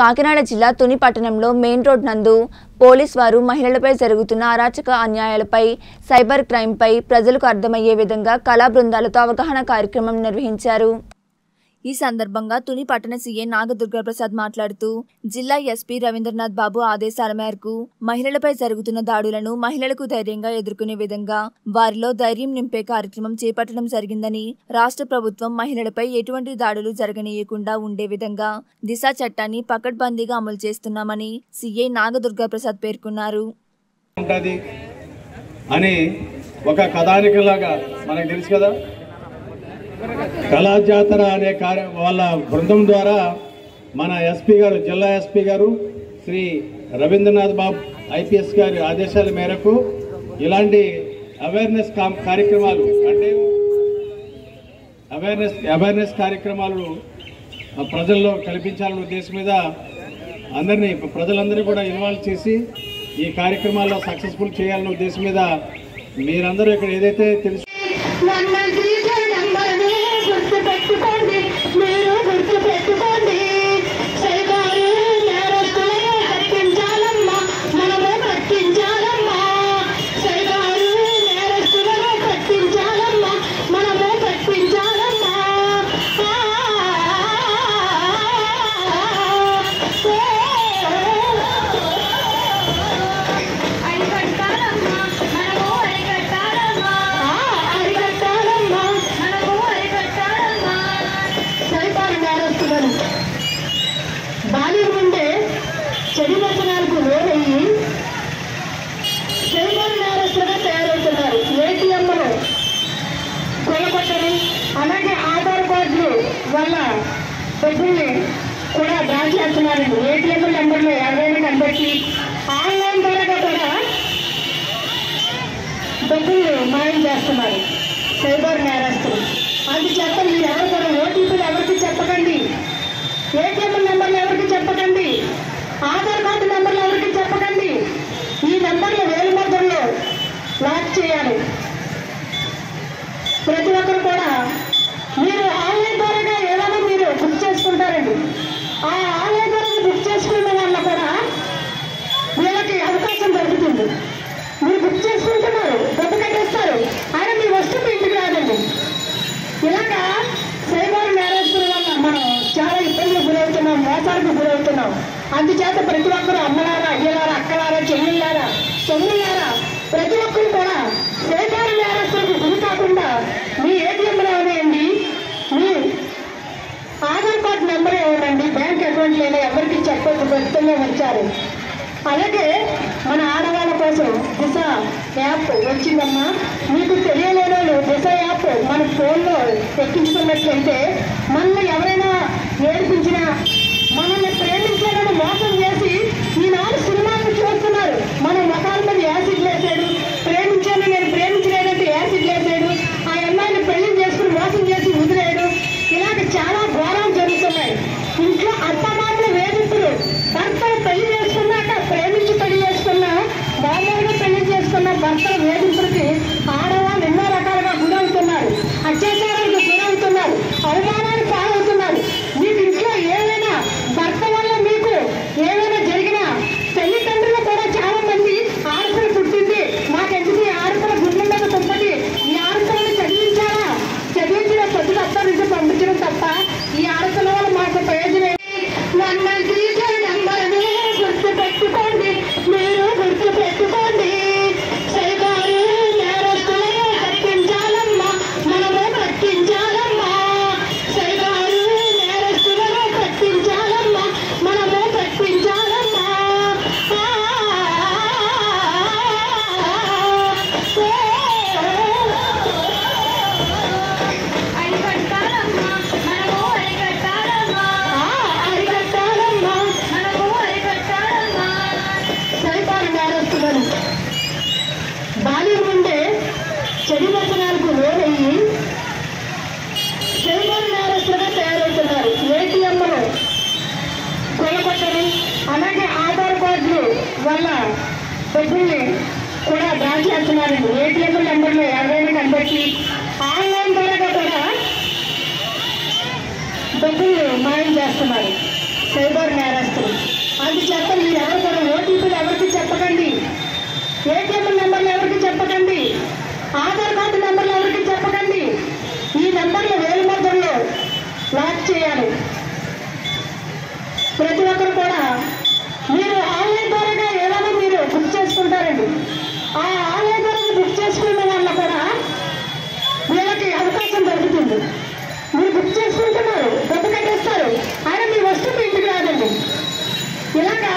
కాకినాడ జిల్లా తుని పట్టణంలో main road నందు పోలీస్ వారు మహిళలపై జరుగుతున్న అరాచక అన్యాయాలపై సైబర్ క్రైమ్పై ప్రజలకు అర్థమయ్యే విధంగా కళా బృందాలతో అవగాహన కార్యక్రమం నిర్వహించారు. ఈ సందర్భంగా తుని పట్టణ సీఏ నాగదుర్గాప్రసాద్ మాట్లాడుతూ జిల్లా ఎస్పీ రవీంద్రనాథ్ బాబు ఆదేశాల మేరకు మహిళలపై జరుగుతున్న దాడులను మహిళలకు ధైర్యంగా ఎదుర్కొనే విధంగా వారిలో ధైర్యం నింపే కార్యక్రమం చేపట్టడం జరిగిందని రాష్ట్ర ప్రభుత్వం మహిళలపై ఎటువంటి దాడులు జరగనీయకుండా ఉండే విధంగా దిశ చట్టాన్ని పకడ్బందీగా అమలు చేస్తున్నామని సీఏ నాగదుర్గాప్రసాద్ పేర్కొన్నారు. అని ఒక కథానికలాగా మనకు తెలుసు కదా. కళాజాతర అనే కార్య వాళ్ళ బృందం ద్వారా మన ఎస్పీ గారు జిల్లా ఎస్పీ గారు శ్రీ రవీంద్రనాథ్ బాబు ఐపీఎస్ గారి ఆదేశాల మేరకు ఇలాంటి అవేర్నెస్ కార్యక్రమాలు అంటే అవేర్నెస్ అవేర్నెస్ కార్యక్రమాలు ప్రజల్లో కల్పించాలనే ఉద్దేశం మీద అందరినీ ప్రజలందరినీ కూడా ఇన్వాల్వ్ చేసి ఈ కార్యక్రమాల్లో సక్సెస్ఫుల్ చేయాలనే ఉద్దేశం మీద మీరందరూ ఇక్కడ ఏదైతే తెలుసు చెడు వ్యసనాలకు లోనయ్యి సైబర్ నేరస్తులుగా తయారవుతున్నారు. ఏటీఎంలు కొలగొట్టడం అలాగే ఆధార్ కార్డులు వల్ల డబ్బుల్ని కూడా డ్రా చేస్తున్నారండి. ఏటీఎం నెంబర్లు ఎవరైనా కనిపెట్టి ఆన్లైన్ ద్వారా కూడా డబ్బులు మాయం చేస్తున్నారు సైబర్ నేరస్తులు. అందుచేత మీరు ఎవరు కూడా ఓటీపీలు ఎవరికి చెప్పకండి. ఏటీఎం నెంబర్లు ఎవరికి చెప్పకండి ఆధార్ కార్డు నెంబర్లు ఎవరికి చెప్పకండి ఈ నెంబర్లు వేలు ముద్రలో లాక్ చేయాలి. ప్రతి ఒక్కరు కూడా మీరు ఆన్లైన్ ద్వారాగా ఏదైనా మీరు బుక్ చేసుకుంటారండి. ఆ ఆన్లైన్ ద్వారా బుక్ చేసుకున్న వల్ల కూడా వీళ్ళకి అవకాశం దొరుకుతుంది. మీరు బుక్ చేసుకుంటున్నారు డబ్బు కట్టేస్తారు. ఆయన మీ వస్తువు మీ ఇంటికి రాదండి. ఇలాగా సైబర్ నేరస్తుల వల్ల మనం చాలా ఇబ్బందులకు గురవుతున్నాం మోసాలకు గురవుతున్నాం. అందుచేత ప్రతి ఒక్కరు అమ్మలారా అయ్యలారా అక్కలారా చెల్లెళ్ళారా చెల్లెళ్ళారా ప్రతి ఒక్కరు కూడా సైబర్ నేరస్తులకు గురి కాకుండా మీ ఏటీఎంలో ఉన్నాయండి మీ ఆధార్ కార్డు నెంబర్ ఇవ్వండి నేను ఎవరికి చెప్పొద్దు వ్యక్తంగా వచ్చారు. అలాగే మన ఆడవాళ్ళ కోసం దిశ యాప్ వచ్చిందమ్మా. మీకు తెలియలేని వాళ్ళు దిశ యాప్ మన ఫోన్లో ఎక్కించుకున్నట్లయితే మనల్ని ఎవరైనా ఏడిపించినా మనల్ని ప్రేమించాలని మోసం చేసి ఈనాడు సినిమాలు చూస్తున్నారు మన ముఖాల మీద యాసిడ్ వేసాడు ప్రేమించాను నేను ప్రేమించలేదంటే యాసిడ్ వేసాడు ఆ అమ్మాయిని పెళ్ళి చేసుకుని మోసం చేసి వదిలేడు ఇలాగ చాలా ఘోరాలు జరుగుతున్నాయి ఇంట్లో అత్తమాటల భర్త పెళ్ళి చేసుకున్నాక ప్రేమించి పెళ్ళి చేసుకున్నా మామూలుగా పెళ్ళి చేసుకున్న భర్త వేడి వల్ల డబ్బుల్ని కూడా డ్రా చేస్తున్నారండి ఏటీఎం నెంబర్లు ఎవరైనా కనిపెట్టి ఆన్లైన్ ద్వారా కూడా డబ్బులు మాయం చేస్తున్నారు. సైబర్ నేరస్తులు. అందుచేత మీరు ఎవరు కూడా ఓటీపీలు ఎవరికి చెప్పకండి? ఏటీఎం నెంబర్లు ఎవరికి చెప్పకండి? ఆధార్ కార్డు నెంబర్లు ఎవరికి చెప్పకండి ఈ నెంబర్లు వేలు ముద్రలో లాక్ చేయాలి ప్రతి ఒక్కరు కూడా మీరు ఆన్లైన్ ద్వారాగా ఏదైనా మీరు బుక్ చేసుకుంటారండి ఆ ఆలయాన్ని బుక్ చేసుకున్న వల్ల కూడా వీళ్ళకి అవకాశం దొరుకుతుంది. మీరు బుక్ చేసుకుంటున్నారు డబ్బు కట్టేస్తారు. ఆయన మీ వస్తువు ఇంటికి రాదండి. ఇలాగా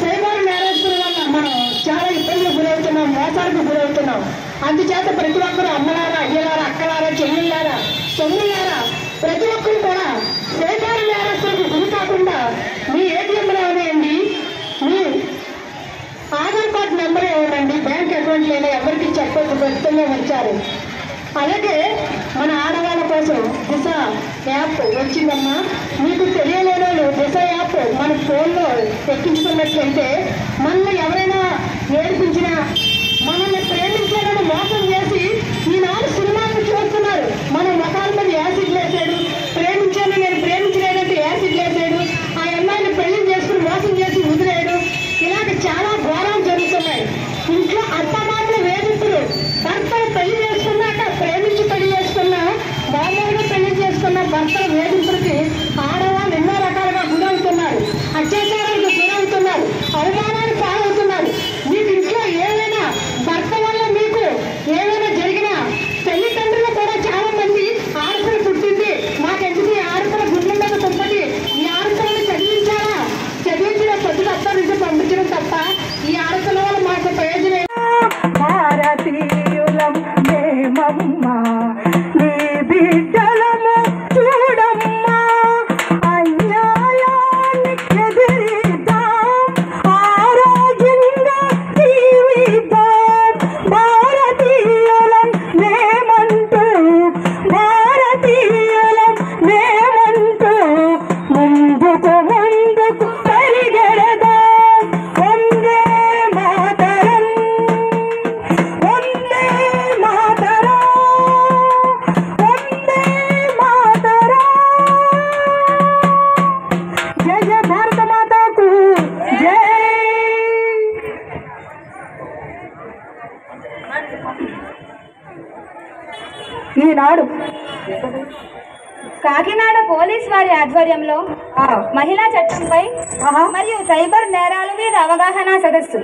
సైబర్ మ్యారేజ్ వల్ల మనం చాలా ఇబ్బందులు గురవుతున్నాం మోసాలకు గురవుతున్నాం. అందుచేత ప్రతి ఒక్కరు అమ్మలారా అయ్యలారా అక్కలారా చెల్లెళ్ళారా తొమ్మిలారా ప్రతి ఒక్కరు కూడా సైబర్ నేరస్తులకు గురి కాకుండా మీ ఏటీఎంలో ఉన్నాయండి మీ ఆధార్ కార్డు నెంబర్ ఇవ్వండి బ్యాంక్ అకౌంట్ లేదా ఎవరికి చెప్పొద్దు వచ్చారు. అలాగే మన ఆడవాళ్ళ కోసం దిశ యాప్ వచ్చిందమ్మా. మీకు తెలియలేని దిశ యాప్ మన ఫోన్లో ఎక్కించుకున్నట్లయితే మనల్ని ఎవరైనా ఏడిపించినా మనల్ని ప్రేమించాలని మోసం చేసి ఈనాడు సినిమాలు చూస్తున్నారు. మన ముఖాల మీద యాసిడ్ ఈనాడు కాకినాడ పోలీస్ వారి ఆధ్వర్యంలో మహిళా చట్టంపై. మరియు సైబర్ నేరాల మీద అవగాహన సదస్సు.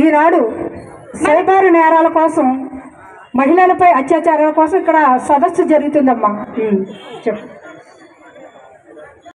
ఈనాడు సైబర్ నేరాల కోసం మహిళలపై అత్యాచారాల కోసం ఇక్కడ సదస్సు జరుగుతుందమ్మా. చెప్పు.